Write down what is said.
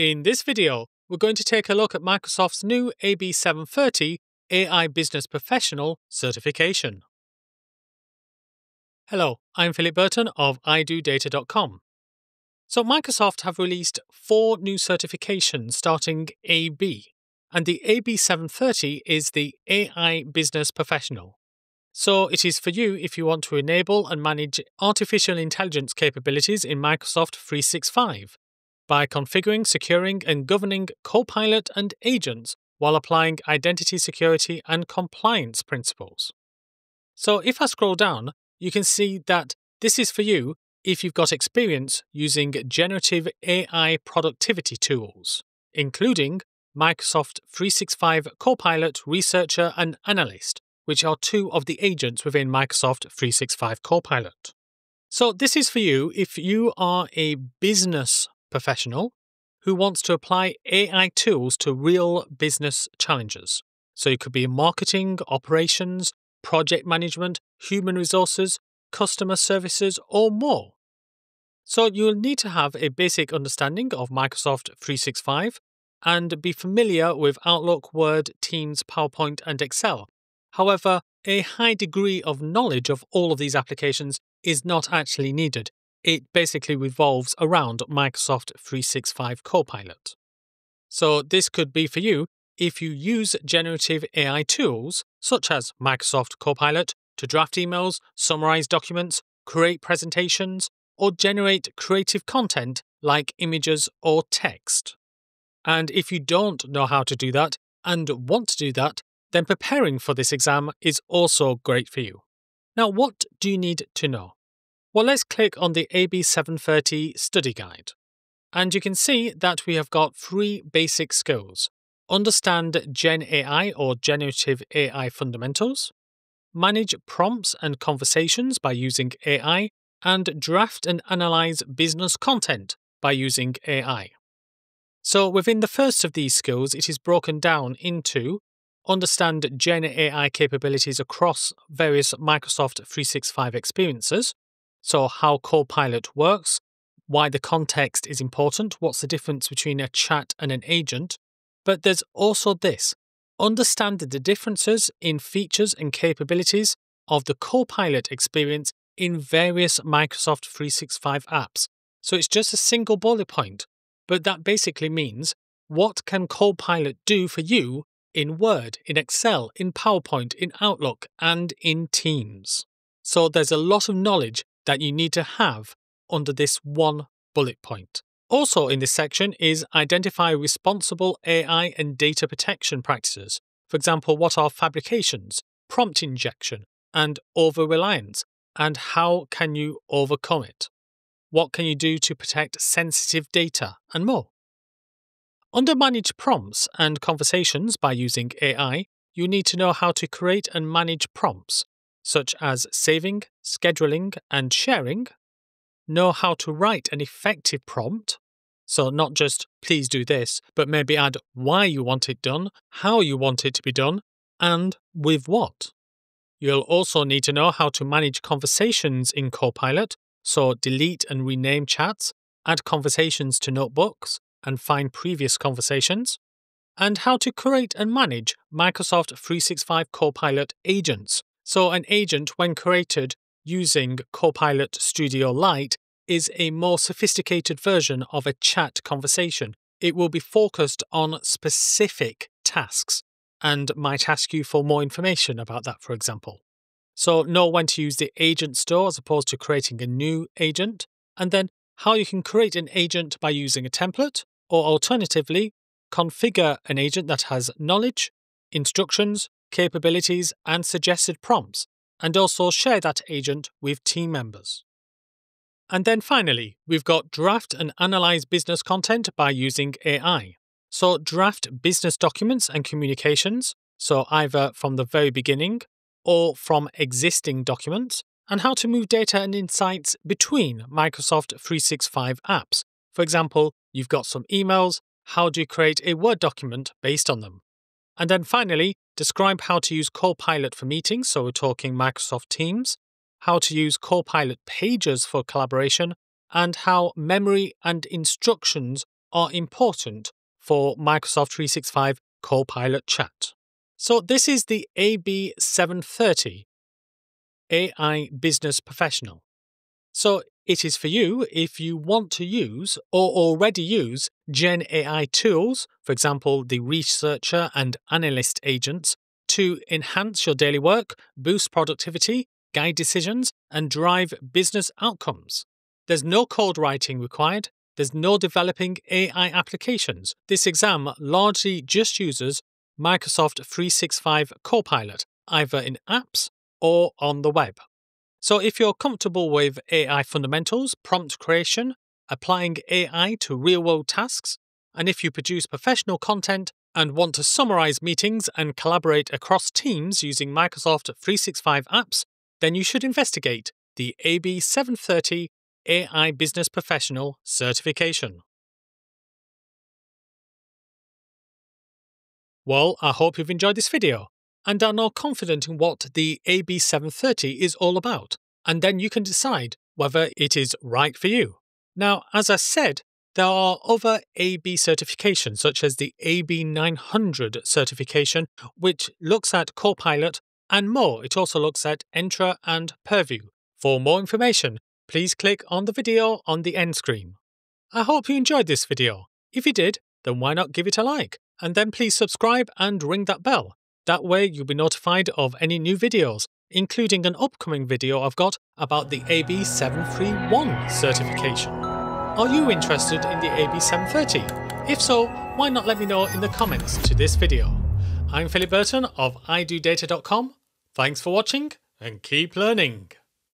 In this video, we're going to take a look at Microsoft's new AB730 AI Business Professional certification. Hello, I'm Philip Burton of idodata.com. So, Microsoft have released four new certifications starting AB, and the AB730 is the AI Business Professional. So, it is for you if you want to enable and manage artificial intelligence capabilities in Microsoft 365 by configuring, securing, and governing Copilot and agents while applying identity security and compliance principles. So, if I scroll down, you can see that this is for you if you've got experience using generative AI productivity tools, including Microsoft 365 Copilot Researcher and Analyst, which are two of the agents within Microsoft 365 Copilot. So, this is for you if you are a business professional who wants to apply AI tools to real business challenges. So it could be marketing, operations, project management, human resources, customer services, or more. So you'll need to have a basic understanding of Microsoft 365 and be familiar with Outlook, Word, Teams, PowerPoint, and Excel. However, a high degree of knowledge of all of these applications is not actually needed it basically revolves around Microsoft 365 Copilot. So, this could be for you if you use generative AI tools such as Microsoft Copilot to draft emails, summarize documents, create presentations, or generate creative content like images or text. And if you don't know how to do that and want to do that, then preparing for this exam is also great for you. Now, what do you need to know? Well, let's click on the AB730 study guide. And you can see that we have got three basic skills understand Gen AI or generative AI fundamentals, manage prompts and conversations by using AI, and draft and analyze business content by using AI. So, within the first of these skills, it is broken down into understand Gen AI capabilities across various Microsoft 365 experiences, so, how Copilot works, why the context is important, what's the difference between a chat and an agent. But there's also this understand the differences in features and capabilities of the Copilot experience in various Microsoft 365 apps. So, it's just a single bullet point, but that basically means what can Copilot do for you in Word, in Excel, in PowerPoint, in Outlook, and in Teams. So there's a lot of knowledge that you need to have under this one bullet point. Also, in this section is identify responsible AI and data protection practices. For example, what are fabrications, prompt injection, and over reliance, and how can you overcome it? What can you do to protect sensitive data, and more? Under Manage Prompts and Conversations by using AI, you need to know how to create and manage prompts, such as saving, scheduling, and sharing, know how to write an effective prompt. So, not just please do this, but maybe add why you want it done, how you want it to be done, and with what. You'll also need to know how to manage conversations in Copilot, so delete and rename chats, add conversations to notebooks, and find previous conversations, and how to create and manage Microsoft 365 Copilot agents, so, an agent, when created using Copilot Studio Lite, is a more sophisticated version of a chat conversation. It will be focused on specific tasks and might ask you for more information about that, for example. So, know when to use the agent store as opposed to creating a new agent, and then how you can create an agent by using a template, or alternatively, configure an agent that has knowledge, instructions, capabilities, and suggested prompts, and also share that agent with team members. And then finally, we've got draft and analyze business content by using AI. So, draft business documents and communications, so either from the very beginning or from existing documents, and how to move data and insights between Microsoft 365 apps. For example, you've got some emails, how do you create a Word document based on them? And then finally, describe how to use Copilot for meetings, so we're talking Microsoft Teams, how to use Copilot pages for collaboration, and how memory and instructions are important for Microsoft 365 Copilot Chat. So, this is the AB730 AI Business Professional. So, it is for you if you want to use or already use Gen AI tools, for example, the researcher and analyst agents, to enhance your daily work, boost productivity, guide decisions, and drive business outcomes. There's no code writing required. There's no developing AI applications. This exam largely just uses Microsoft 365 Copilot, either in apps or on the web. So, if you're comfortable with AI fundamentals, prompt creation, applying AI to real world tasks, and if you produce professional content and want to summarize meetings and collaborate across teams using Microsoft 365 apps, then you should investigate the AB730 AI Business Professional certification. Well, I hope you've enjoyed this video and are now confident in what the AB730 is all about, and then you can decide whether it is right for you. Now, as I said, there are other AB certifications, such as the AB900 certification, which looks at Copilot and more. It also looks at Entra and Purview. For more information, please click on the video on the end screen. I hope you enjoyed this video. If you did, then why not give it a like? And then please subscribe and ring that bell that way, you'll be notified of any new videos, including an upcoming video I've got about the AB731 certification. Are you interested in the AB730? If so, why not let me know in the comments to this video? I'm Philip Burton of idodata.com. Thanks for watching and keep learning.